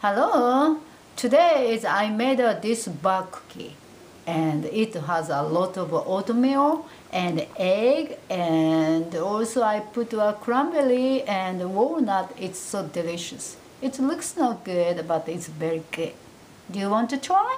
Hello. Today is I made uh, this bar cookie, and it has a lot of oatmeal and egg, and also I put a cranberry and walnut. It's so delicious. It looks not good, but it's very good. Do you want to try?